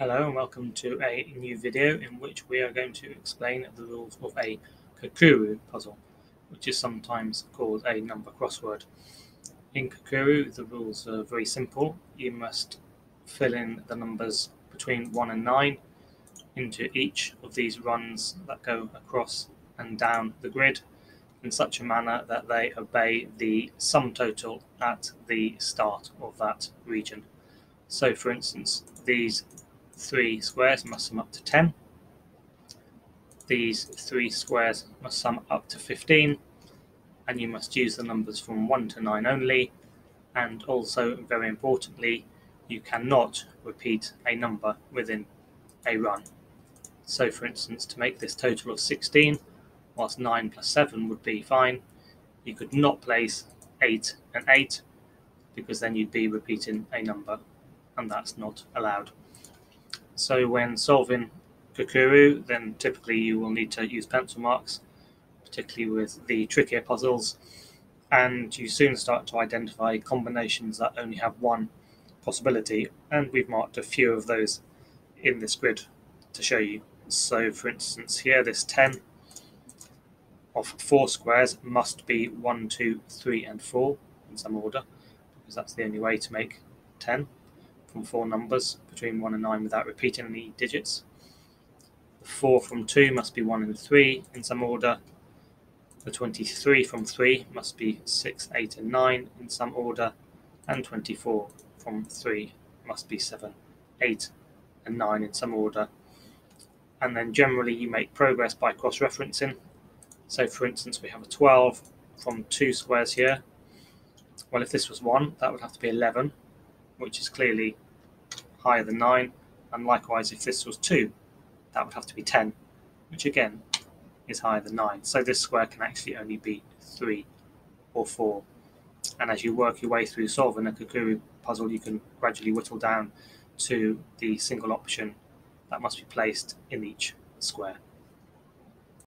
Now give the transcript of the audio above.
Hello and welcome to a new video in which we are going to explain the rules of a Kakuro puzzle, which is sometimes called a number crossword. In Kakuro, the rules are very simple. You must fill in the numbers between 1 and 9 into each of these runs that go across and down the grid in such a manner that they obey the sum total at the start of that region. So, for instance, these three squares must sum up to 10. These three squares must sum up to 15, and you must use the numbers from 1 to 9 only. And also, very importantly, you cannot repeat a number within a run. So, for instance, to make this total of 16, whilst 9 plus 7 would be fine, you could not place 8 and 8 because then you'd be repeating a number, and that's not allowed. So when solving Kakuro, then typically you will need to use pencil marks, particularly with the trickier puzzles, and you soon start to identify combinations that only have one possibility, and we've marked a few of those in this grid to show you. So for instance here, this 10 of four squares must be 1, 2, 3 and 4 in some order, because that's the only way to make 10 from four numbers between 1 and 9 without repeating any digits. The 4 from 2 must be 1 and 3 in some order. The 23 from 3 must be 6, 8 and 9 in some order. And 24 from 3 must be 7, 8 and 9 in some order. And then generally you make progress by cross-referencing. So for instance we have a 12 from two squares here. Well if this was 1 that would have to be 11 which is clearly higher than 9, and likewise if this was 2, that would have to be 10, which again is higher than 9. So this square can actually only be 3 or 4. And as you work your way through solving a Kakuro puzzle, you can gradually whittle down to the single option that must be placed in each square.